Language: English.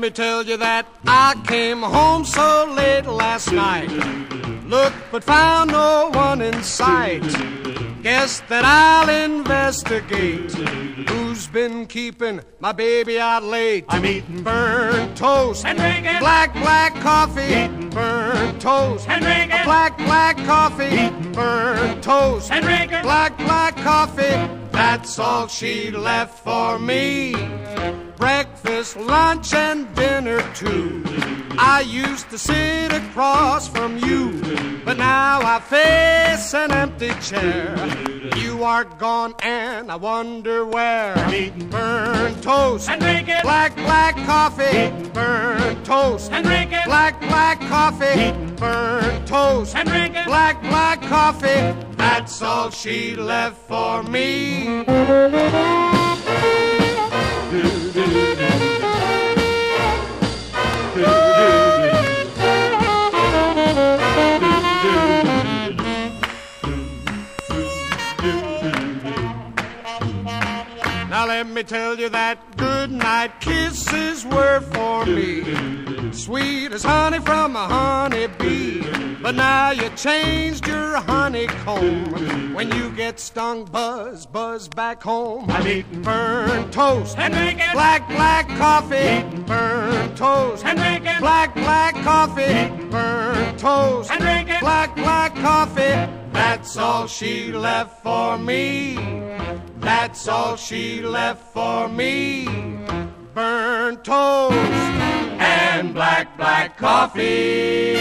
me tell you that I came home so late last night. Looked but found no one in sight. Guess that I'll investigate who's been keeping my baby out late. I'm eating burnt toast and drinking black, black coffee. Eating burnt toast and drinking black, black coffee. Eating burnt toast and drinking black, black coffee. That's all she left for me. Breakfast, lunch, and dinner too. I used to sit across from you, but now I face an empty chair. You are gone, and I wonder where. I'm eating burnt toast and drinking black, black coffee. Burnt toast and drinking black, black coffee. Burnt toast and drinking black, black coffee. That's all she left for me. Now let me tell you that good night kisses were for me. Sweet as honey from a honeybee. But now you changed your honeycomb. When you get stung, buzz, buzz back home. I'm eating burnt toast and drinking black, black coffee. Burnt toast and drinking black, black coffee. Burnt toast and drinking black, black coffee. That's all she left for me. That's all she left for me. Burnt toast and black, black coffee.